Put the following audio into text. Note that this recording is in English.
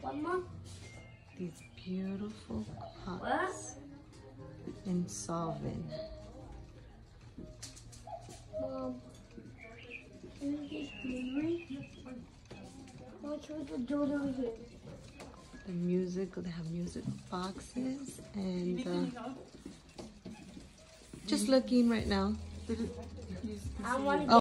One more. These beautiful What? and in Solvang. Mom. Can we get jewelry? Mom, can we get jewelry here? The music, they have music boxes and uh, just looking right now. I want to oh.